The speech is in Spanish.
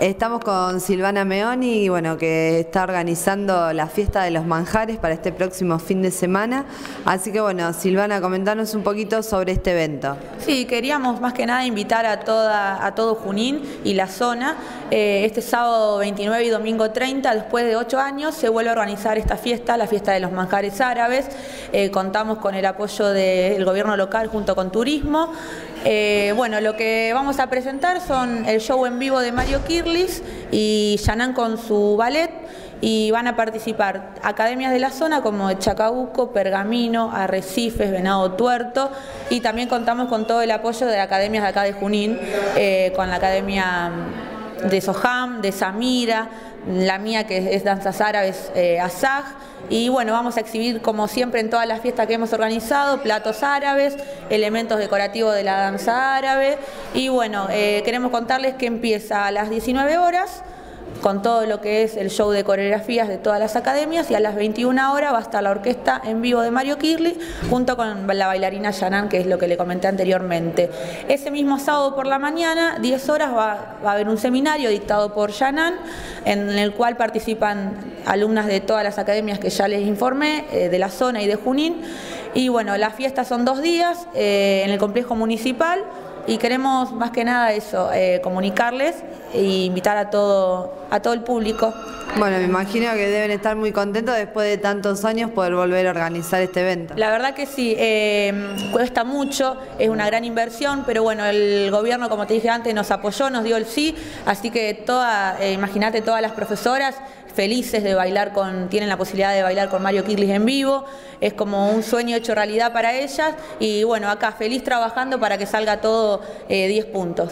Estamos con Silvana Meoni, bueno, que está organizando la fiesta de los manjares para este próximo fin de semana. Así que bueno, Silvana, comentanos un poquito sobre este evento. Sí, queríamos más que nada invitar a, toda, a todo Junín y la zona. Eh, este sábado 29 y domingo 30, después de ocho años, se vuelve a organizar esta fiesta, la fiesta de los manjares árabes. Eh, contamos con el apoyo del gobierno local junto con turismo. Eh, bueno, lo que vamos a presentar son el show en vivo de Mario Kirlis y Yanan con su ballet y van a participar academias de la zona como Chacabuco, Pergamino, Arrecifes, Venado Tuerto y también contamos con todo el apoyo de academias de acá de Junín, con la academia de Soham, de Samira, la mía que es danzas árabes, eh, Asaj, y bueno, vamos a exhibir como siempre en todas las fiestas que hemos organizado, platos árabes, elementos decorativos de la danza árabe, y bueno, eh, queremos contarles que empieza a las 19 horas, con todo lo que es el show de coreografías de todas las academias y a las 21 horas va a estar la orquesta en vivo de Mario Kirli junto con la bailarina Yanan, que es lo que le comenté anteriormente. Ese mismo sábado por la mañana, 10 horas, va, a haber un seminario dictado por Yanan en el cual participan alumnas de todas las academias que ya les informé, eh, de la zona y de Junín. Y bueno, las fiestas son dos días eh, en el complejo municipal y queremos más que nada eso, eh, comunicarles e invitar a todo, a todo el público. Bueno, me imagino que deben estar muy contentos después de tantos años poder volver a organizar este evento. La verdad que sí, eh, cuesta mucho, es una gran inversión, pero bueno, el gobierno, como te dije antes, nos apoyó, nos dio el sí, así que toda, eh, imagínate todas las profesoras felices de bailar con, tienen la posibilidad de bailar con Mario Kirlis en vivo, es como un sueño hecho realidad para ellas y bueno, acá feliz trabajando para que salga todo 10 puntos.